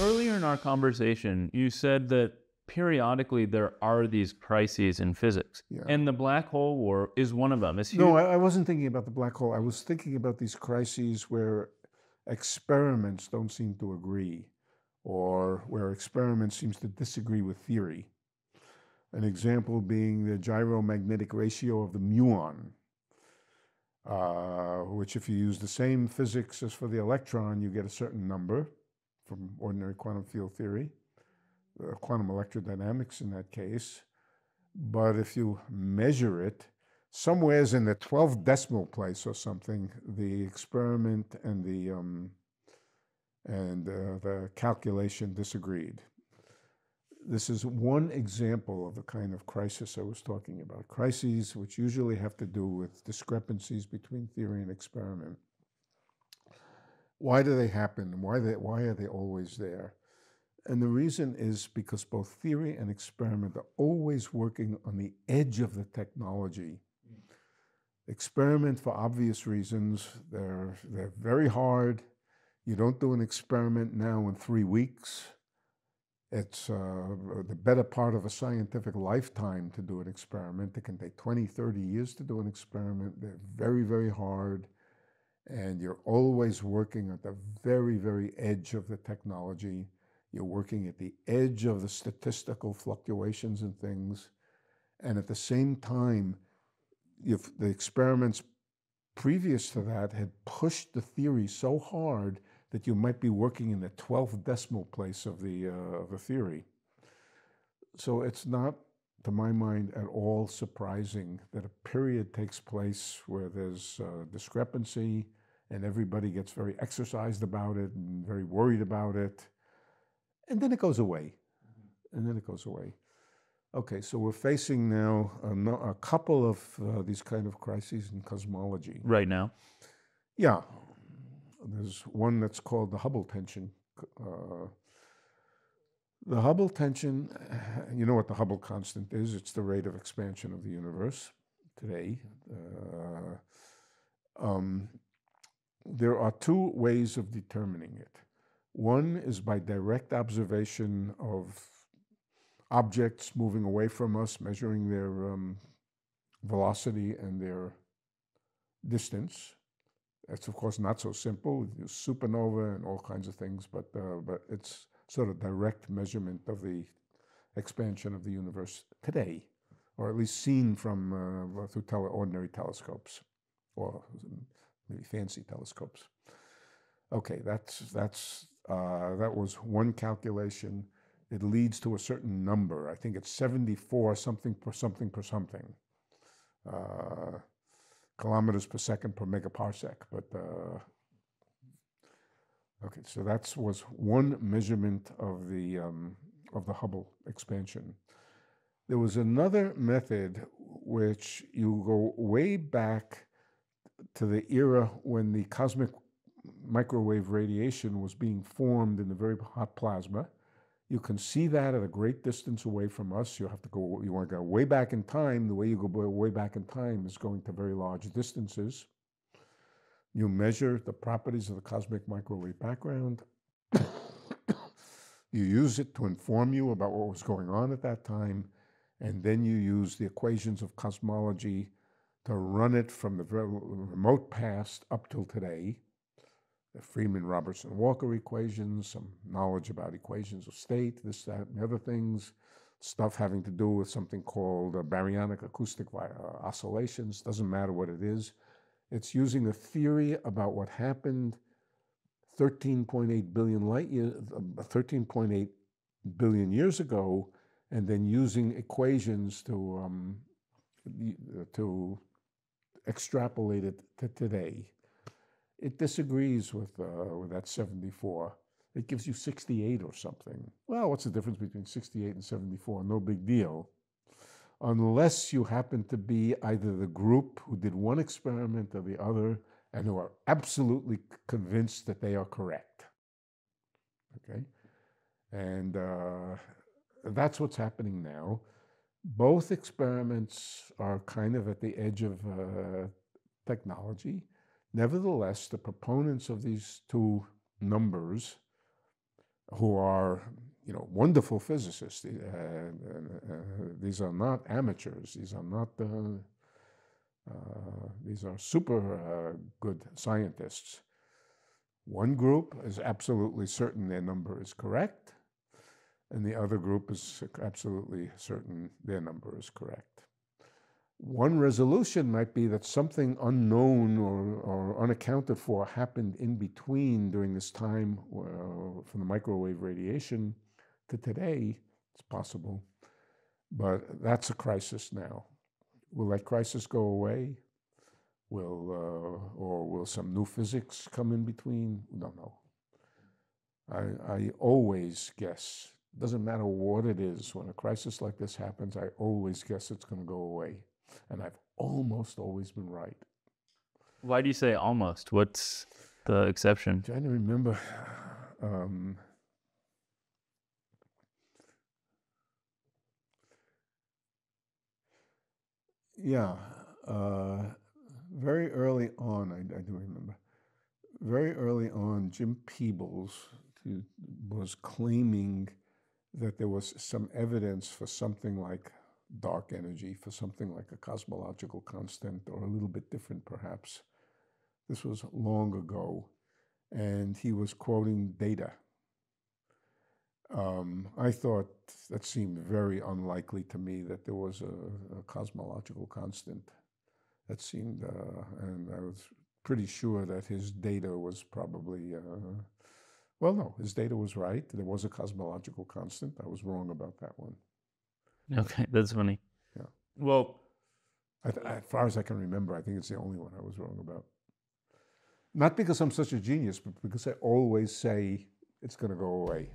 Earlier in our conversation, you said that periodically there are these crises in physics, Yeah. and the black hole war is one of them. It's No, I, I wasn't thinking about the black hole. I was thinking about these crises where experiments don't seem to agree, or where experiment seems to disagree with theory. An example being the gyromagnetic ratio of the muon, uh, which, if you use the same physics as for the electron, you get a certain number from ordinary quantum field theory, uh, quantum electrodynamics in that case. But if you measure it, somewheres in the 12th decimal place or something, the experiment and the um, and uh, the calculation disagreed. This is one example of the kind of crisis I was talking about. Crises which usually have to do with discrepancies between theory and experiment. Why do they happen? Why they, why are they always there? And the reason is because both theory and experiment are always working on the edge of the technology. Experiment for obvious reasons, they're, they're very hard. You don't do an experiment now in three weeks. It's uh, the better part of a scientific lifetime to do an experiment. It can take 20, 30 years to do an experiment. They're very, very hard. And you're always working at the very, very edge of the technology. You're working at the edge of the statistical fluctuations and things. And at the same time, if the experiments previous to that had pushed the theory so hard that you might be working in the 12th decimal place of the, uh, of the theory. So it's not, to my mind, at all surprising that a period takes place where there's uh, discrepancy and everybody gets very exercised about it and very worried about it. And then it goes away. And then it goes away. Okay, so we're facing now a, a couple of uh, these kind of crises in cosmology. right now. Yeah, there's one that's called the Hubble tension. Uh, the Hubble tension, you know what the Hubble constant is? It's the rate of expansion of the universe today. Uh, um, there are two ways of determining it. One is by direct observation of objects moving away from us, measuring their um, velocity and their distance. It's of course not so simple. Use supernova and all kinds of things, but uh, but it's sort of direct measurement of the expansion of the universe today, or at least seen from uh, through tele- ordinary telescopes, or maybe fancy telescopes. Okay, that's that's uh, that was one calculation. It leads to a certain number. I think it's seventy-four something per something per something. Uh, kilometers per second per megaparsec. But uh, okay, so that was one measurement of the um, of the Hubble expansion. There was another method which you go way back to the era when the cosmic microwave radiation was being formed in the very hot plasma. You can see that at a great distance away from us. You have to go, you want to go way back in time. The way you go way back in time is going to very large distances. You measure the properties of the cosmic microwave background. you use it to inform you about what was going on at that time. And then you use the equations of cosmology to run it from the remote past up till today the Friedmann Robertson Walker equations, some knowledge about equations of state, this, that, and other things, stuff having to do with something called uh, baryonic acoustic uh, oscillations, doesn't matter what it is. It's using a theory about what happened 13.8 billion light years, 13.8 billion years ago, and then using equations to um, uh, to extrapolate it to today. It disagrees with, uh, with that 74. It gives you 68 or something. Well, what's the difference between 68 and 74? No big deal. Unless you happen to be either the group who did one experiment or the other and who are absolutely convinced that they are correct. Okay? And uh, that's what's happening now. Both experiments are kind of at the edge of uh, technology. Nevertheless, the proponents of these two numbers, who are you know wonderful physicists. Uh, uh, these are not amateurs. These are not uh, these are super uh, good scientists. One group is absolutely certain their number is correct, and the other group is absolutely certain their number is correct. One resolution might be that something unknown or, or unaccounted for happened in between during this time uh, from the microwave radiation to today. It's possible. But that's a crisis now. Will that crisis go away? Will uh, or will some new physics come in between? We don't know. I, I always guess. Doesn't matter what it is. When a crisis like this happens, I always guess it's going to go away, and I've almost always been right. Why do you say almost? What's the exception? I'm trying to remember. Um, Yeah, uh, very early on, I, I, do remember. Very early on, Jim Peebles was claiming that there was some evidence for something like dark energy, for something like a cosmological constant, or a little bit different, perhaps. This was long ago, and he was quoting data um, I thought that seemed very unlikely to me that there was a, a cosmological constant. That seemed, uh, and I was pretty sure that his data was probably, uh, well, no, his data was right. There was a cosmological constant. I was wrong about that one. Okay, that's funny. Yeah. Well, as far as I can remember, I think it's the only one I was wrong about. Not because I'm such a genius, but because I always say it's going to go away.